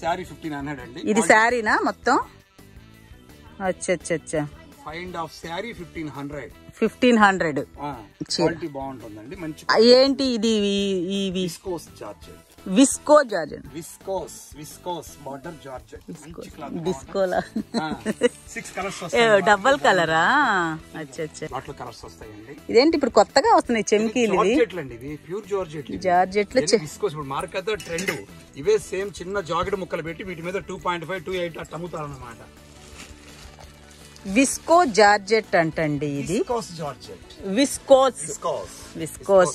Sari fifteen hundred అండి. ఇది శారీనా మొత్తం? అచ్చా అచ్చా అచ్చా find of sari fifteen hundred. Fifteen hundred. Quality బాగుంటుందండి మంచి ఏంటి ఇది ఈ- ఈ viscose georgette. Visco georgette viscose viscose. Border georgette డిస్కోలా six colours వస్తాయి డబల్ కలరా? అచ్చా అచ్చా. వాటిలో కలర్స్ వస్తాయండి. ఇదేంటి ఇప్పుడు కొత్తగా వస్తున్నాయి చెమ్కీలు జార్జెట్లు అండి ఇవి ప్యూర్ జార్జెట్ జార్జెట్లో విస్కోస్? ఇప్పుడు మార్కెట్ ట్రెండ్ ఇవే సేమ్ చిన్న జాకెట్ ముక్కలు పెట్టి వీటి మీద two point five two eight అట్లా అమ్ముతారు అనమాట విస్కో జార్జెట్ అంటండి ఇది. Viscose georgette. విస్కోస్.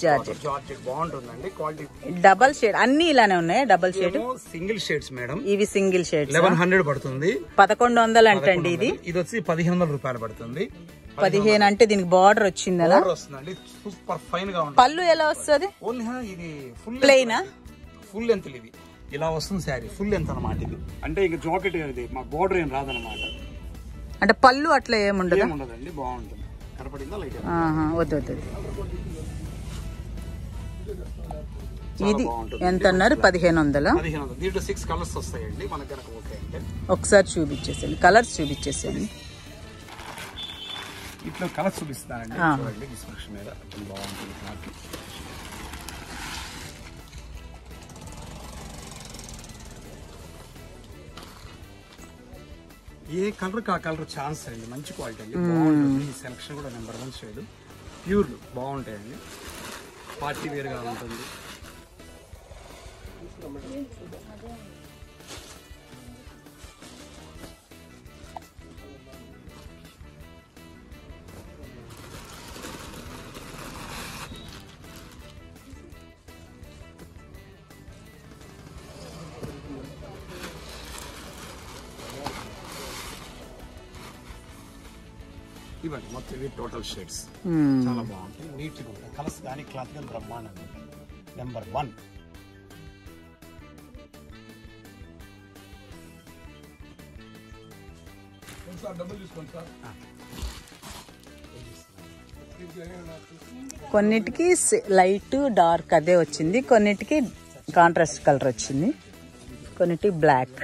బాగుంటుందండి క్వాలిటీ డబల్ షేడ్ అన్ని ఇలానే ఉన్నాయి? Double shade? Single shades madam. ఇవి సింగిల్ షేడ్స్. లెవెన్ హండ్రెడ్ పడుతుంది. పదకొండు వందలు అంటండి ఇది. ఇది వచ్చి పదిహేను వందల రూపాయలు పడుతుంది. పదిహేను అంటే దీనికి బార్డర్ Border వస్తుందండి. సూపర్ ఫైన్గా పళ్ళు ఎలా వస్తుంది? ఇది ఫుల్ ప్లెయినా ఫుల్ లెంత్ ఇది ఇలా వస్తుంది శారీ. ఫుల్ లెంత్ అన్నమాట ఇది. అంటే ఇక జాకెట్ ఇది మా బోర్డర్ ఏం రాదన్నమాట. అంటే పళ్ళు అట్లా ఏముండదు వద్దు వద్దు. ఇది. ఎంత అన్నారు? పదిహేను వందలు? ఒకసారి చూపించేసేయండి. కలర్స్ చూపించేసేయండి. ఇట్లా కలర్స్ చూపిస్తానండి. ఏ కలర్ ఆ కలర్ ఛాన్స్ అండి. మంచి క్వాలిటీ అండి. బాగుంటుంది. ఈ సెలక్షన్ కూడా నెంబర్ వన్ షేడ్ ప్యూర్ బాగుంటాయండి. పార్టీ వేర్గా ఉంటుంది. ఇవ్వండి మొత్తం ఇవి టోటల్ షేడ్స్ మ్మ్. చాలా బాగుంటాయి నీట్గా ఉంటాయి. కలర్స్ కానీ క్లాత్ కానీ బ్రహ్మాండంగా నెంబర్ వన్ కొన్నిటికి లైట్ డార్క్ అదే వచ్చింది. కొన్నిటికి కాంట్రాస్ట్ కలర్ వచ్చింది. కొన్నిటికి బ్లాక్